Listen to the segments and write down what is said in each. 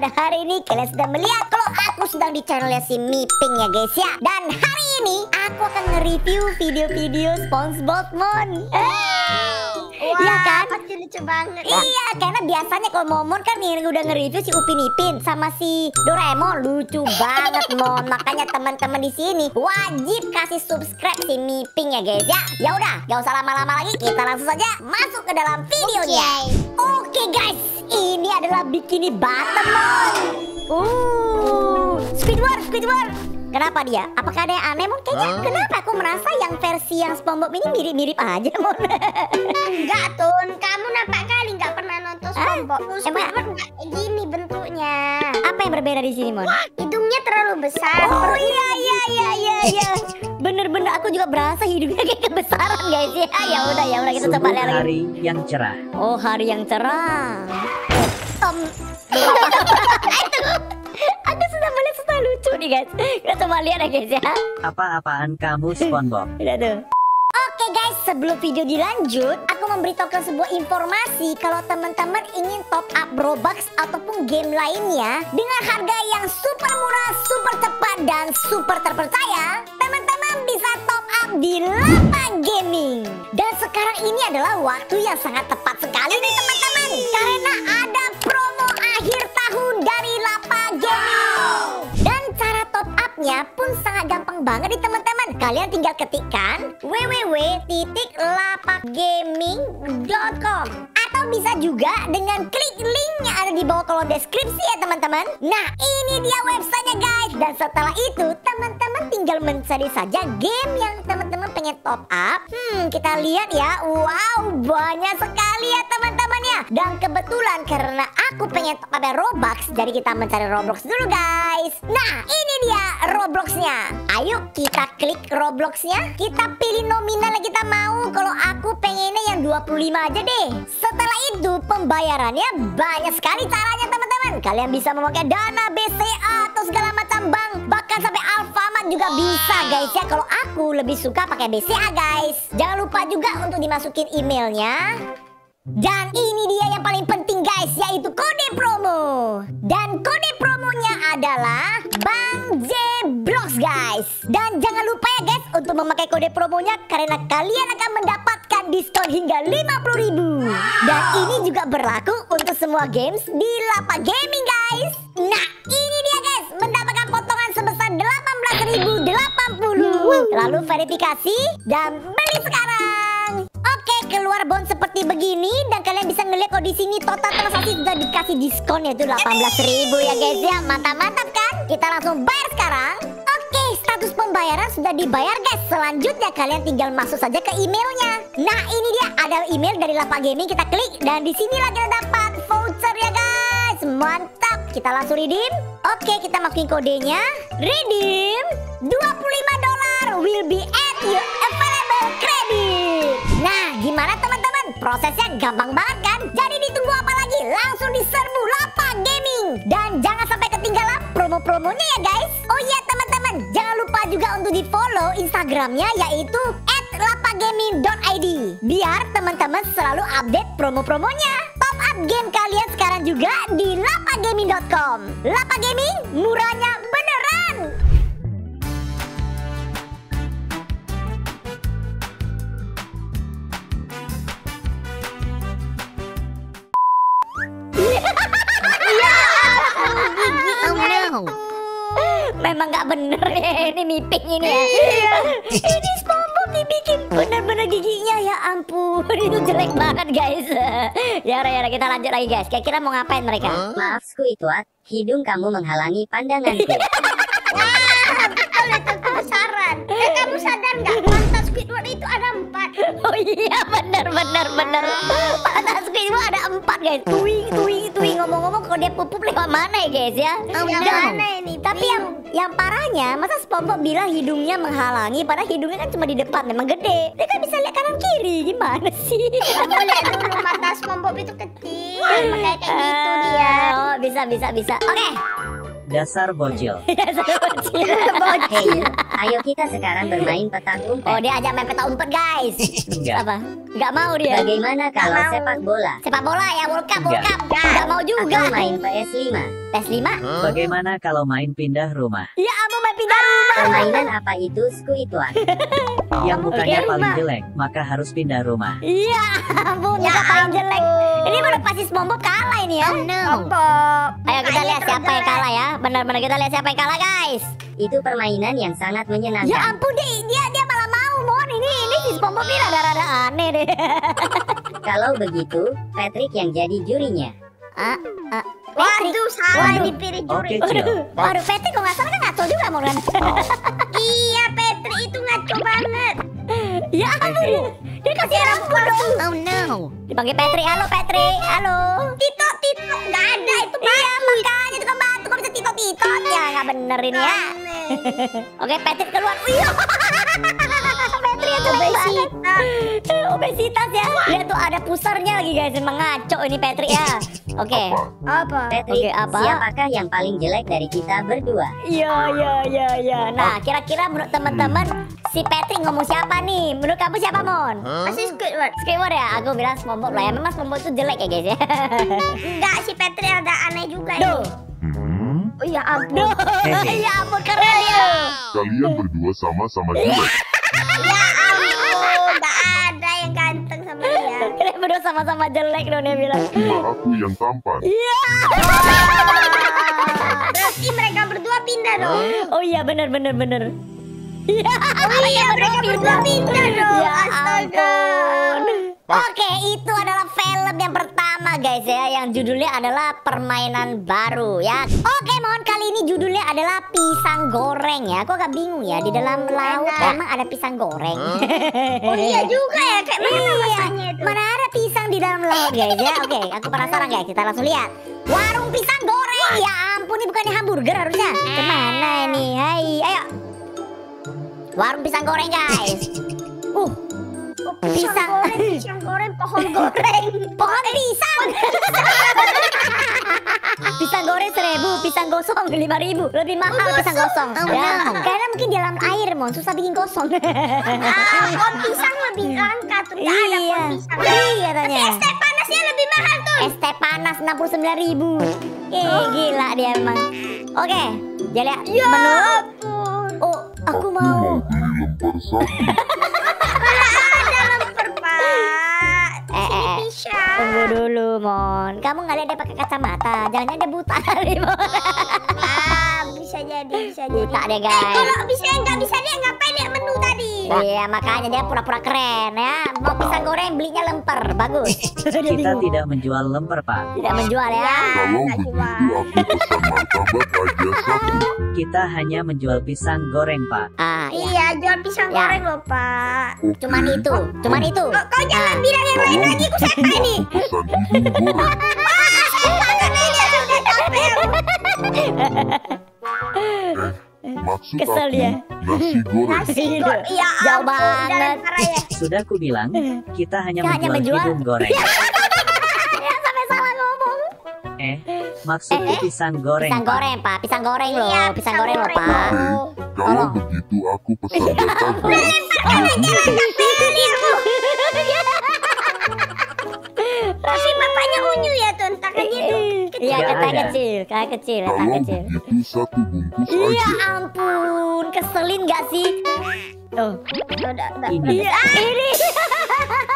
pada hari ini kalian sudah melihat kalau aku sedang di channelnya si Miping ya guys ya. Dan hari ini aku akan nge-review video-video SpongeBob Mon. Wah, Iya kan? pasti lucu banget. Iya, karena biasanya kalau Momon kan udah nge-review si Upin Ipin sama si Doraemon lucu banget Mon. Makanya teman-teman di sini wajib kasih subscribe si Miping ya guys ya. Ya udah, gak usah lama-lama lagi, kita langsung saja masuk ke dalam videonya. Oke guys, ini adalah bikini bottom Mon. Uh, Squidward, Squidward. Kenapa dia? Apakah ada yang aneh Mon? Kayaknya kenapa aku merasa yang versi yang SpongeBob ini mirip-mirip aja Mon. Enggak Tun, kamu nampak kali nggak pernah nonton SpongeBob. emang- SpongeBob nggak kayak gini bentuknya. Apa yang berbeda di sini Mon? Hidungnya terlalu besar. Oh iya iya iya iya iya. Bener-bener aku juga berasa hidupnya kayak kebesaran guys ya. Ya udah ya udah kita coba lihat lagi. hari yang cerah. Oh hari yang cerah. Em, aku sudah melihat sesuatu lucu nih guys. Kita coba lihat ya guys ya. Apa-apaan kamu SpongeBob? Lihat tuh. Oke guys, sebelum video dilanjut, aku memberitahukan sebuah informasi kalau teman-teman ingin top up Robux ataupun game lainnya dengan harga yang super murah, super cepat, dan super terpercaya, di Lapa Gaming. Dan sekarang ini adalah waktu yang sangat tepat sekali nih teman-teman, karena ada promo akhir tahun dari Lapa Gaming. Dan cara top upnya pun sangat gampang banget nih teman-teman. Kalian tinggal ketikkan www.lapakgaming.com atau bisa juga dengan klik link yang ada di bawah kolom deskripsi ya teman-teman. Nah ini dia websitenya guys. Dan setelah itu teman-teman tinggal mencari saja game yang teman-teman pengen top up. Hmm kita lihat ya. Wow banyak sekali ya teman-teman ya. Dan kebetulan karena aku pengen top up Robux jadi kita mencari Roblox dulu guys. Nah ini dia Robloxnya. Ayo kita klik Robloxnya. Kita pilih nominal yang kita mau. Kalau aku pengennya yang 25 aja deh. Setelah itu pembayarannya banyak sekali caranya teman-teman. Kalian bisa memakai dana BCA atau segala macam bank. Bahkan sampai Alfamart juga bisa guys ya. Kalau aku lebih suka pakai BCA guys. Jangan lupa juga untuk dimasukin emailnya. Dan ini dia yang paling penting guys yaitu kode. Dan kode promonya adalah Bang J Blocks guys. Dan jangan lupa ya guys untuk memakai kode promonya karena kalian akan mendapatkan diskon hingga 50.000. Dan ini juga berlaku untuk semua games di Lapa Gaming guys. Nah, ini dia guys mendapatkan potongan sebesar 18.080. Lalu verifikasi dan beli sekarang. Keluar bon seperti begini dan kalian bisa ngeliat kok di sini total transaksi sudah dikasih diskon yaitu 18.000 ya guys ya. Mantap-mantap kan? Kita langsung bayar sekarang. Oke, status pembayaran sudah dibayar guys. Selanjutnya kalian tinggal masuk saja ke emailnya. Nah, ini dia ada email dari Lapak Gaming kita klik dan di sinilah kita dapat voucher ya guys. Mantap. Kita langsung redeem. Oke, kita masukin kodenya. Redeem 25 dolar will be at your available. Gimana teman-teman? Prosesnya gampang banget kan? Jadi ditunggu apa lagi? Langsung diserbu Lapak Gaming. Dan jangan sampai ketinggalan promo-promonya ya guys. Oh iya teman-teman, jangan lupa juga untuk di follow Instagramnya yaitu @lapagaming.id biar teman-teman selalu update promo-promonya. Top up game kalian sekarang juga di lapagaming.com. Lapa Gaming, murahnya beneran. Memang nggak bener ya ini miping ini ya. ini SpongeBob dibikin bener-bener giginya ya ampun itu jelek banget guys. ya udah ya udah, kita lanjut lagi guys. Kira-kira mau ngapain mereka? Maaf Squidward, hidung kamu menghalangi pandanganku. Betul itu kebesaran. Eh kamu sadar nggak? Squidward itu ada empat. Oh iya bener bener bener. Pada Squidward ada empat guys. Tuing tuing tuing ngomong-ngomong kalau dia pupuk lewat mana ya guys ya? Yang Dan- mana ini? Tapi yang yang parahnya, masa SpongeBob bilang hidungnya menghalangi, padahal hidungnya kan cuma di depan, memang gede. Dia kan bisa lihat kanan kiri, gimana sih? Kamu lihat dulu mata SpongeBob itu kecil. Makanya kayak gitu dia. Oh, bisa bisa bisa. Oke. Dasar bocil. Hei, ayo kita sekarang bermain petak Oh umpet. dia ajak main peta umpet guys. Enggak. Apa? Gak mau dia. Bagaimana kalau sepak bola? Sepak bola ya World Cup, World Enggak. Cup. Gak mau juga. Atau main PS5? PS 5 Bagaimana kalau main pindah rumah? Ya ampun main pindah rumah. Permainan apa itu Squidward? Yang mukanya Oke, paling jelek, maka harus pindah rumah. Iya ampun Ya paling jelek. Ini udah pasti SpongeBob kalah ini ya. Bob. Ayo kita lihat siapa yang kalah ya. Benar-benar kita lihat siapa yang kalah guys. Itu permainan yang sangat Ya menyenangkan. ampun dia dia, dia malah mau Mon ini ini si SpongeBob ini rada-rada aneh deh. Kalau begitu, Patrick yang jadi jurinya. Ah, ah. Patrick. Waduh, salah Waduh. dipilih juri. Cil. Waduh Patrick kok nggak salah kan ngaco juga Mon kan. Iya, Petri itu ngaco banget. ya ampun dia, dia kasih rambut dong. Oh no. Dipanggil Patrick. Halo Patrick. Halo. Tito, Tito, nggak ada itu Iya makanya itu kan batu kok bisa titot-titot ya nggak bener ini ya. Oke Patrick keluar. Iya. Patrick itu obesitas. Obesitas ya. Lihat tuh ada pusernya lagi guys. Emang ngaco ini Patrick ya. Oke. Apa? Patrick, Oke, apa? siapakah yang paling jelek dari kita berdua? Iya iya iya iya. Nah kira-kira menurut teman-teman si Patrick ngomong siapa nih? Menurut kamu siapa Mon? Masih Squidward. Squidward ya? Aku bilang SpongeBob lah ya. Memang SpongeBob itu jelek ya guys ya. Enggak, si Petri ada aneh juga Duh. nih. Oh ya ampun. Ya ampun keren ya. Kalian berdua sama-sama jelek. Ya sama-sama jelek dong dia bilang. Cuma aku yang tampan. Berarti mereka berdua pindah dong. Oh iya bener bener bener. Iya. Oh iya, mereka berdua pindah dong. Ya Astaga. ampun. Oke, itu adalah film yang pertama guys ya, yang judulnya adalah permainan baru ya. Oke, mohon kali ini judulnya adalah pisang goreng ya. Aku agak bingung ya, di dalam laut enak. emang ada pisang goreng. Oh iya juga ya, kayak mana Iya, rasanya itu? mana ada pisang di dalam laut guys ya. Oke, aku penasaran guys, kita langsung lihat. Warung pisang goreng. Ya ampun, ini bukannya hamburger harusnya. Ke mana ini? Hai, ayo. Warung pisang goreng guys. Uh, Oh, Pisang. pisang goreng, pisang goreng, pohon goreng. pohon pisang. pisang goreng seribu, pisang gosong lima ribu, lebih mahal pisang gosong. Oh, ya, no. karena mungkin di dalam air mon susah bikin gosong. Ah, pohon pisang lebih langka tuh. Nggak ada iya, pohon pisang. iya katanya. Es teh panasnya lebih mahal tuh. Es teh panas 69 ribu. Eh, gila dia emang. Oke, jadi Ya menu. ampun. Oh, aku Aku mau. mau Tunggu dulu, Mon. Kamu nggak lihat dia pakai kacamata? Jangan-jangan dia buta kali, Mon. Ah, bisa jadi, bisa jadi. Buta deh, Eh, guys. kalau bisa nggak bisa dia ngapain lihat menu tadi? Iya, makanya dia pura-pura keren ya. Mau pisang goreng belinya lemper, bagus. Kita tidak menjual lemper, Pak. tidak menjual ya. Kalau nggak begitu jual. aku pesan martabak aja satu. Kita hanya menjual pisang goreng, Pak. Ah, iya. Iya, jual pisang Ya. goreng loh, Pak. Cuman itu, cuman itu. Kau, kau jangan Ah. bilang yang lain lagi, begitu setan ini. hidung goreng. Aja sudah capek aku. Maksud Kesel aku dia. nasi goreng. Nasi goreng. Ya Jauh banget. ya. Sudah ku bilang, kita hanya Kita hanya menjual menjual- hidung goreng. Ya, sampai salah ngomong. Eh, maksudku Eh, eh. pisang goreng, Pisang Pak. goreng, Pak. Pisang goreng loh. Iya, pisang goreng loh. Pak. Kalau begitu aku pesan martabak. Tapi bapaknya unyu ya tuh, tangannya tuh. Iya, Nggak kata ada. kecil, kata kecil, kata Kalau kecil. begitu satu bungkus Iya aja. ampun, keselin gak sih? Oh, Udah, udah. Iya, ini.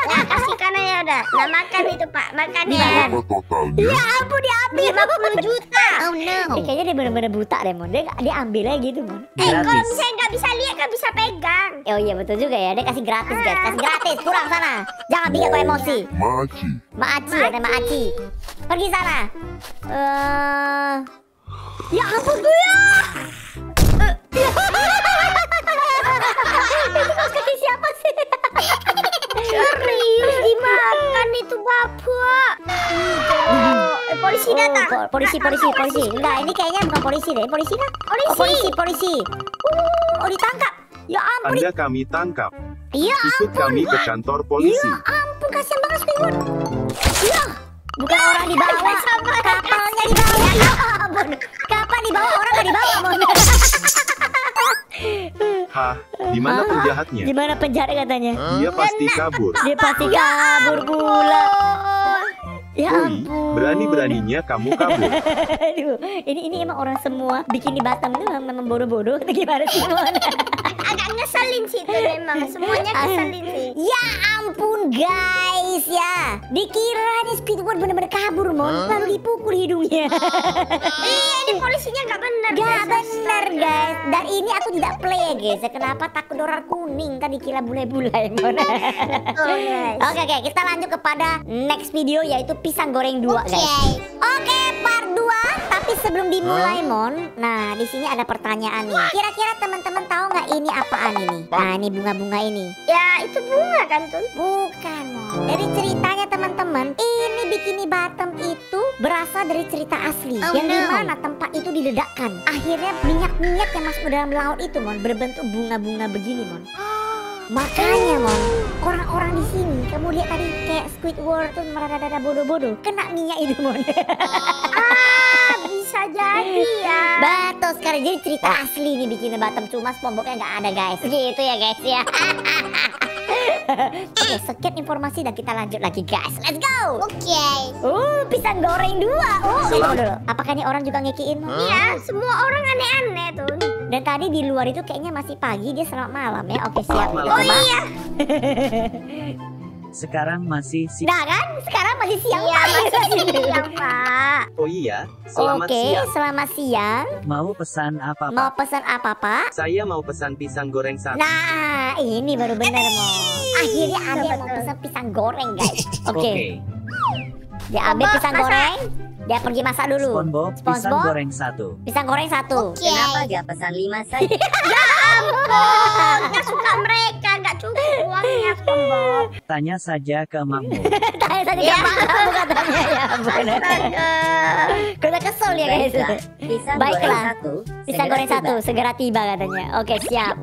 Ya, kasihkan aja udah. Nah, makan itu, Pak. Makan ya. Berapa totalnya? Ya ampun diambil. 50 juta. Oh no. kayaknya dia bener-bener buta deh, Mon. Dia, dia ambil aja gitu, Mon. Eh, kalau misalnya nggak bisa lihat, nggak bisa pegang. Oh iya betul juga ya, dia kasih gratis guys, kasih gratis, kurang sana. Jangan bikin aku emosi. Maci. Maaci ya, Maaci. Pergi sana. Eh, ya ampun gue ya. Itu kaki siapa sih? polisi Oh, datang. po- polisi, polisi, polisi. Enggak, ini kayaknya bukan polisi deh. Polisi kan? Polisi. Oh, polisi, polisi. Uh, oh ditangkap. Ya ampun, Anda kami tangkap. iya Ikut kami ke kantor polisi. Ya ampun, kasihan banget Squidward. Ya, bukan orang di bawah, kapalnya di bawah. Ya ampun, kapal Apa dibawa orang nggak dibawa mon? Hah, di mana Hah? penjahatnya? Di mana penjara katanya? Dia pasti kabur. Dia pasti kabur pula. Ya ampun. berani-beraninya kamu kabur. Aduh, ini ini emang orang semua bikin di Batam itu memang bodoh-bodoh atau gimana sih? Agak ngeselin sih itu memang. Semuanya ngeselin sih. Ya ampun guys ya Dikira nih Squidward bener-bener kabur Mon Lalu dipukul hidungnya Iya, ini polisinya nggak benar. Gak guys. bener guys Dan ini aku tidak play ya guys Kenapa takut dolar kuning Tadi kira bule-bule Mon Betul, guys. Oke oke kita lanjut kepada next video yaitu pisang goreng 2 guys. Oke part 2 Tapi sebelum dimulai Mon Nah di sini ada pertanyaan nih. Kira-kira teman-teman tahu nggak ini apaan ini? Nah ini bunga-bunga ini. Ya, itu bunga kan, Tun? Bukan Mon. Dari ceritanya teman-teman Ini bikini bottom itu berasal dari cerita asli Oh, Yang no. di mana tempat itu diledakkan. Akhirnya minyak-minyak yang masuk ke dalam laut itu Mon Berbentuk bunga-bunga begini Mon Makanya Mon Orang-orang di sini Kamu lihat tadi kayak Squidward tuh merada-rada bodoh-bodoh Kena minyak itu Mon Ah, bisa jadi ya. Betul sekali Jadi cerita asli nih bikini bottom Cuma SpongeBobnya nggak ada guys Gitu ya guys ya Oke sekian informasi dan kita lanjut lagi guys Let's go Oke. Uh, pisang goreng dua. Oh, tunggu dulu. Apakah ini orang juga ngekiin? Mon? Ya, semua orang aneh-aneh, Tun. Dan tadi di luar itu kayaknya masih pagi, dia selamat malam ya. Oke, siap. Kita malam. coba. Iya, Sekarang masih si Nah kan, sekarang masih siang. iya masih siang, Pak. Oh iya, selamat Oke, siang. selamat siang. mau pesan apa Mau Pak? pesan apa, Pak? Saya mau pesan pisang goreng satu. Nah, ini baru benar, Mo. Akhirnya ada yang mau pesan pisang goreng, guys. Oke, dia ambil Coba pisang masak. goreng. Dia pergi masak dulu. SpongeBob pisang SpongeBob? goreng satu. Pisang goreng satu. Kenapa gak pesan lima saja? Oh, nggak suka mereka, nggak cukup uangnya, SpongeBob. Tanya saja ke makmu. Tanya saja ke Pak kamu katanya ya ampun. Astaga. Kita kesel ya guys. Baiklah, pisang Baiklah. goreng satu. Pisang segera goreng tiba. satu segera tiba katanya. Oke siap.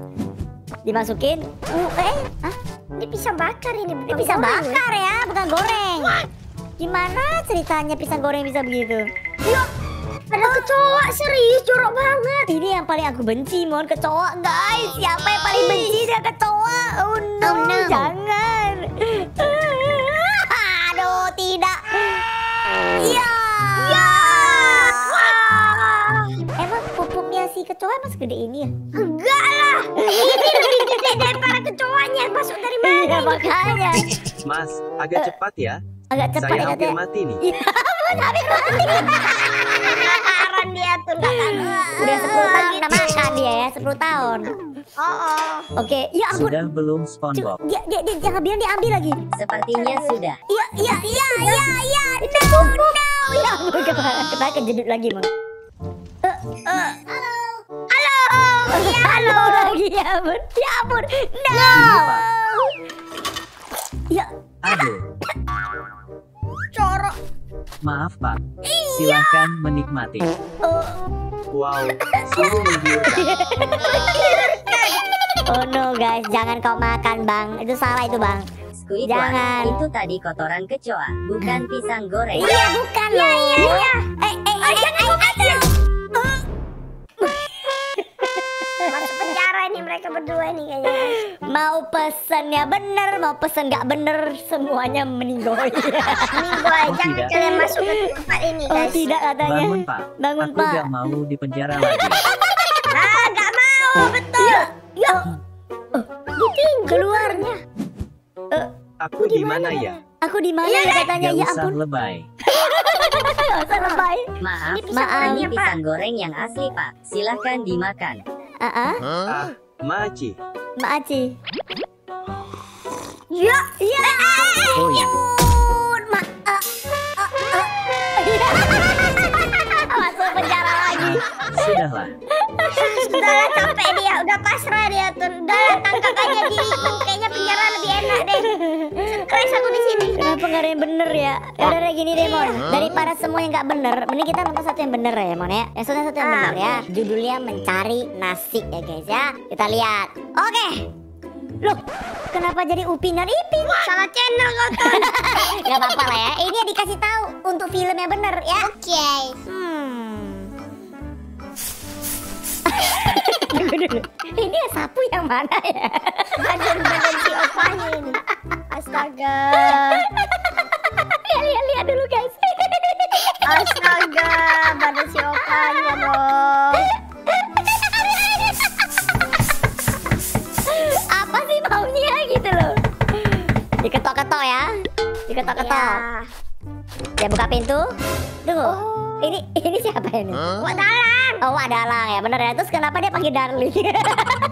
Dimasukin. Uh, eh, ah, Ini pisang bakar ini, ini bukan pisang goreng. bakar ya, bukan goreng. Gimana ceritanya pisang goreng bisa begitu? Ada kecoa serius jorok banget. Ini yang paling aku benci, mohon kecoa guys. Siapa yang paling benci dia kecoa? Oh no, Oh, no. jangan. Aduh, tidak. Ya. Ya. Emang pupuknya si kecoa emang segede ini ya? Enggak lah. Ini lebih gede daripada kecoanya masuk dari mana? Iya makanya. Mas, agak cepat ya. Agak cepat Saya ya hampir mati nih. Penasaran dia tuh tahu. Udah 10 tahun udah makan dia ya, 10 tahun. Oh, oh. Oke, ya ampun. Sudah belum SpongeBob? Dia, dia, dia jangan bilang dia ambil lagi. Sepertinya sudah. Iya, iya, iya, iya, iya. No, no. Ya ampun, kepala, kepala kejedut lagi, Mon. Eh, eh. Halo. Iya, halo lagi, ya ampun. Ya ampun. No. Ya, Aduh. Maaf Pak. Silahkan menikmati. oh, Wow, sungguh menggiurkan. oh no guys, jangan kau makan, Bang. Itu salah itu, Bang. Squidward, Jangan. itu tadi kotoran kecoa, bukan pisang goreng. Iya, bukan loh. Iya, iya. Eh, eh, eh, eh, eh, eh. Masuk mereka berdua nih kayaknya. Mau pesen ya bener, mau pesen nggak bener, semuanya meninggoy. Aja Oh, jangan tidak. kalian masuk ke tempat ini Oh guys. tidak katanya. Bangun Pak. Bangun Aku Pak. gak mau di penjara lagi. Ah, nggak mau, betul. Ya, ya. Oh, keluarnya. Aku di mana ya? Aku di mana ya katanya? Gak Ya ampun, lebay. lebay. Maaf, Ini pisang Maaf. ini Pak. pisang goreng yang asli Pak. Silahkan dimakan. Ah, ah, Ah, Maci. Mak Aci. Ya, Ya, Oh iya, mak. ah, ah, ah. Masuk penjara lagi. Sudahlah. sudahlah capek dia, udah pasrah dia tuh. Udah tangkap aja di kayaknya penjara lebih enak deh. Stres aku di sini. Kenapa nggak ada yang bener ya? Ya udah deh, gini deh Mon Daripada semua yang nggak bener Mending kita nonton satu yang bener ya Mon ya Yang satu satu yang Ah, bener ya Judulnya Mencari Nasi ya guys ya Kita lihat Oke Loh Kenapa jadi Upin dan Ipin? Salah channel kau tuh. Gak apa-apa lah ya Ini dikasih tahu Untuk film yang bener ya Oke. Hmm Tunggu dulu. Ini sapu yang mana ya? Badan-badan si opanya ini. Astaga. Ya, lihat lihat dulu guys. Astaga, badan si opanya dong. Apa sih maunya gitu loh? Diketok-ketok ya. Diketok-ketok. Ya. Dia buka pintu. Tunggu. Ini ini siapa ini? Dalam. Oh, Wak Dalang ya, bener ya. Terus kenapa dia panggil Darling?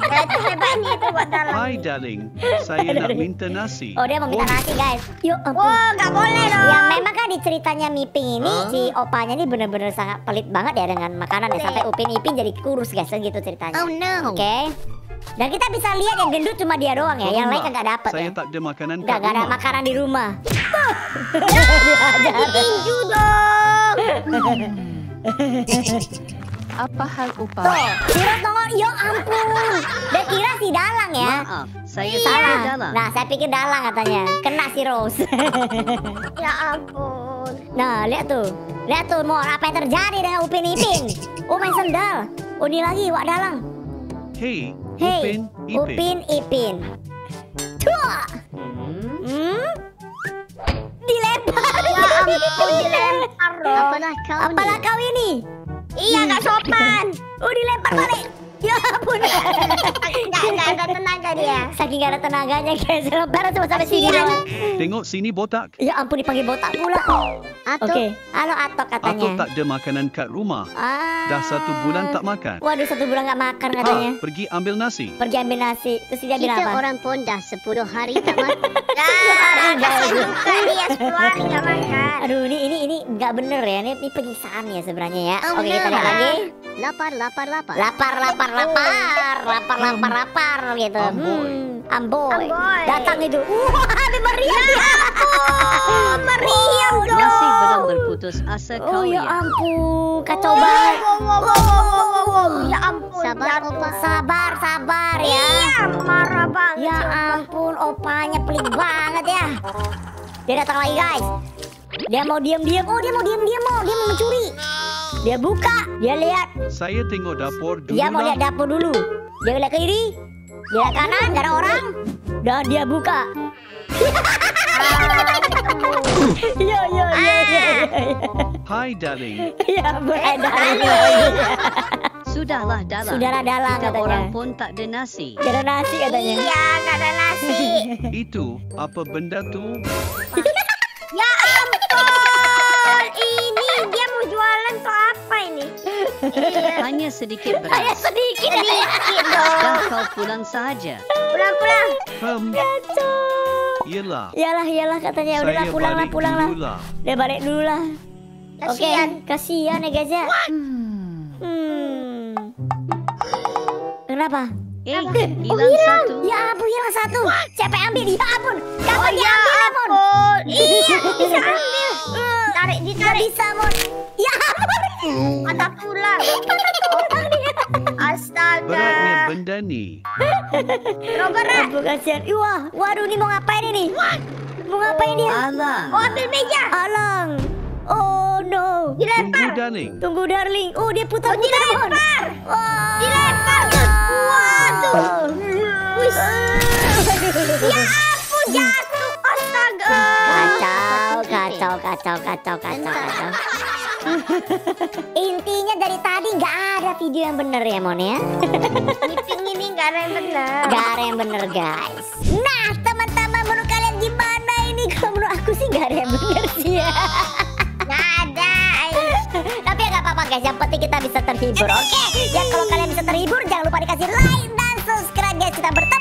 Ya, itu hebatnya itu buat dalam. Hai darling, saya nak minta nasi. oh, dia mau minta nasi, guys. Yuk, ampun. Wah, nggak boleh dong. Ya memang kan di ceritanya Miping ini si opanya ini bener-bener sangat pelit banget ya dengan makanan ya sampai Upin Ipin jadi kurus guys gitu ceritanya. Oh no. Oke. Dan kita bisa lihat yang gendut cuma dia doang ya, yang lain kagak dapet Saya ya. tak ada makanan Udah gak ada rumah. makanan di rumah. Tinju dong. Apa hal upah? Tuh, Kira nongol, ya ampun. Dia kira si Dalang ya. Maaf, saya Salah. salah dalam. Nah, saya pikir Dalang katanya. Kena si Rose. Ya ampun. nah, lihat tuh. Lihat tuh, Mor, apa yang terjadi dengan Upin Ipin? Oh, main sendal. Oh, ini lagi, Wak Dalang. Hei, Hei, Upin, Ipin. Upin Ipin. Tua. Hmm? Dilempar. Ya ampun, dilempar. Apalah kau Apalah ni? kau ini? Iya, nggak sopan. Oh, dilempar balik. Ya ampun. Nggak, nggak ada tenaga dia. Saking gak ada tenaganya guys. Lemparan cuma sampai sini doang. Tengok sini botak. Ya ampun dipanggil botak pula. Atau Oke, halo Atok katanya. Aku tak ada makanan kat rumah. Ah. Dah satu bulan tak makan. Waduh satu bulan gak makan katanya. Ha, pergi ambil nasi. Pergi ambil nasi. Terus dia bilang kita apa? orang pun dah 10 hari tak makan. Juga dia 10 hari nggak makan. Aduh ini ini ini nggak bener ya. Ini, ini penyiksaan ya sebenarnya ya. Oh, Oke kita no. lihat lagi. Lapar, lapar, lapar. Lapar lapar lapar lapar lapar lapar gitu. Amboy. Hmm, amboy. Amboy. Datang itu. Wah, ada meriam ya. Oh, meriam dong. Nasi belum berputus asa Oh kau ya ya. ampun, kacau banget. Ya ampun, Sabar, jatuh. Opa. Sabar, sabar ya. Iya, marah banget. Ya ampun, opanya pelit banget ya. Dia datang lagi guys. Dia mau diam-diam. Oh, dia mau diam-diam mau. Dia mau mencuri. Dia buka. Dia lihat. Saya tengok dapur dulu Dia mau lihat dapur dulu. Dia lihat kiri. Dia lihat kanan. Gak ada orang. Dan dia buka. Iya, iya, iya. Hai darling, Ya, beredar. Sudahlah dalam. Sudahlah dalang Kita katanya. orang pun tak ada nasi. Gak ada nasi katanya. Iya, nggak ada nasi. itu apa benda tu? Ya ampun, ini dia jualan tuh apa ini? Hanya sedikit Hanya beras. sedikit. Sedikit dong. Dah kau pulang sahaja. Pulang-pulang. Hmm, Kacau. yelah. Yalah, yalah katanya. Udahlah, pulanglah, pulanglah. Dia balik dulu lah. Oke, Kasihan. kasihan ya guys ya. Hmm. Kenapa? Eh, hilang satu. Ya ampun, hilang satu. Siapa yang ambil? Ya ampun. Kamu Oh, ya diambil, Mon. ampun. Iya, bisa ambil. Tarik, Gak ditarik. bisa, Mon. Ya ampun. Patah tulang. Astaga. Beratnya benda ni. Robert, Ampun, kasihan. Ih, Wah, waduh, ini mau ngapain ini? Mau ngapain dia? Alah. oh ambil meja. Alang. Oh no. Tunggu Dilempar. darling. Tunggu, darling. Oh, dia putar-putar, Mon. Dilempar. Wah. Dilempar. Kacau, kacau, kacau, kacau. Intinya dari tadi nggak ada video yang bener ya Mon ya. Meeting ini nggak ada yang benar. Gak ada yang bener guys. Nah teman-teman menurut kalian gimana ini? Kalau menurut aku sih gak ada yang bener sih ya. Nggak ada. Tapi ya gak apa-apa guys. Yang penting kita bisa terhibur. Oke. Ya kalau kalian bisa terhibur jangan lupa dikasih like dan subscribe guys. Kita bertemu